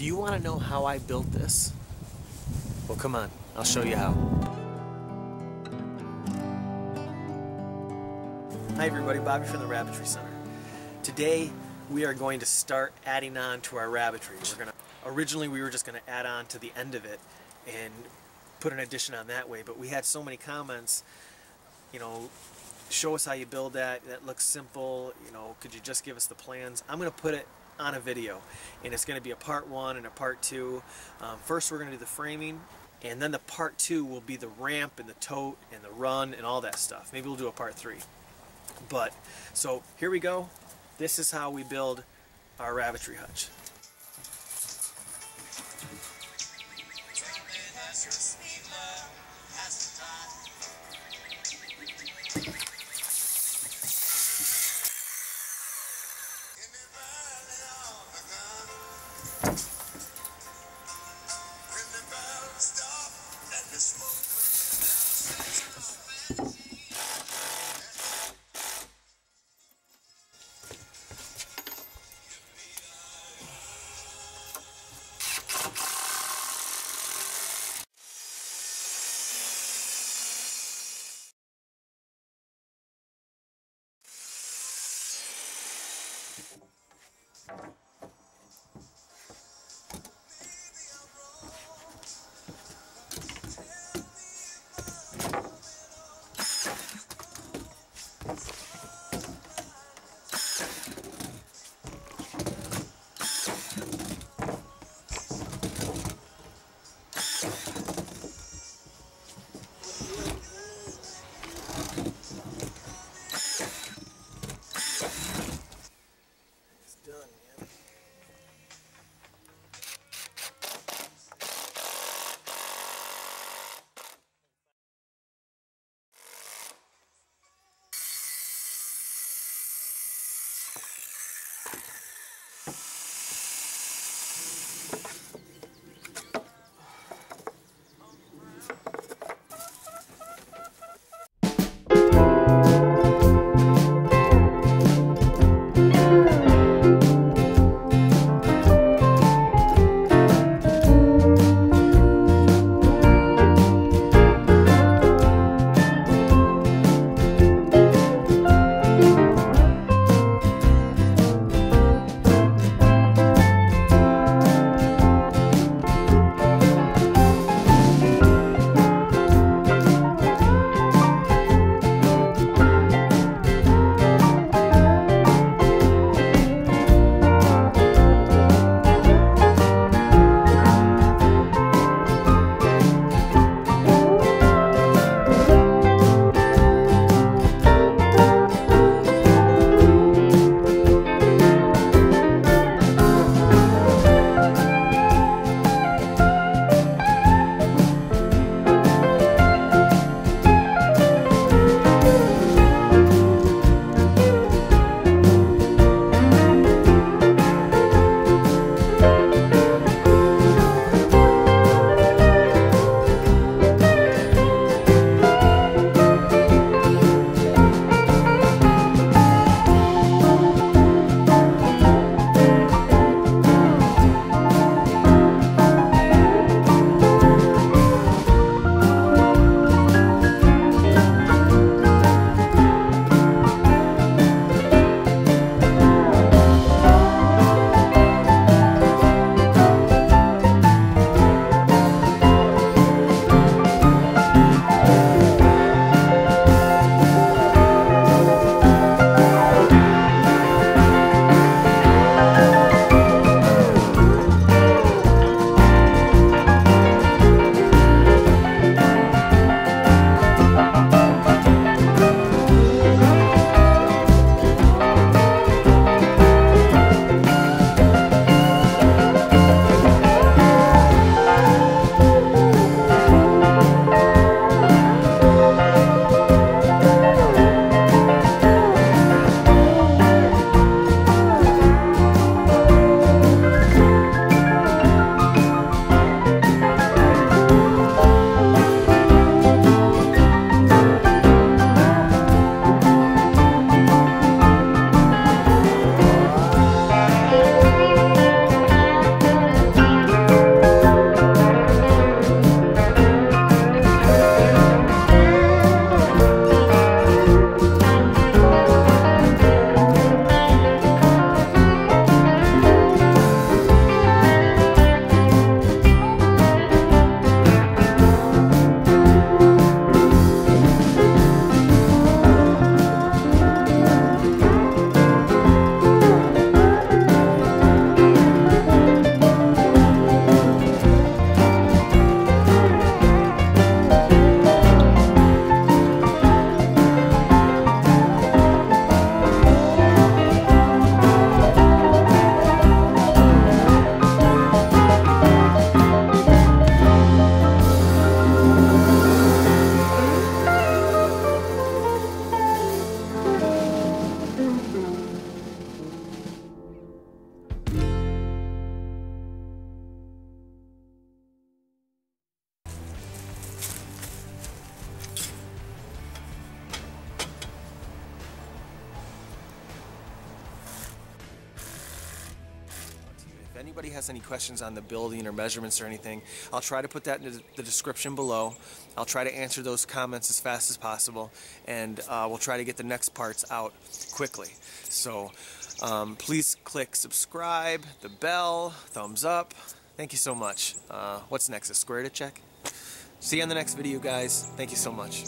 Do you want to know how I built this? Well, come on, I'll show you how. Hi everybody, Bobby from the Rabbitry Center. Today we are going to start adding on to our rabbitry. We're gonna originally we were just going to add on to the end of it and put an addition on that way, but we had so many comments, you know, show us how you build that. That looks simple. You know, could you just give us the plans? I'm going to put it on a video and it's going to be a part one and a part two. Um, first we're going to do the framing and then the part two will be the ramp and the tote and the run and all that stuff. Maybe we'll do a part three. But, so here we go. This is how we build our rabbitry hutch. Anybody has any questions on the building or measurements or anything, I'll try to put that in the description below. I'll try to answer those comments as fast as possible, and uh, we'll try to get the next parts out quickly. So um, please click subscribe, the bell, thumbs up. Thank you so much. Uh, what's next? A square to check? See you on the next video, guys. Thank you so much.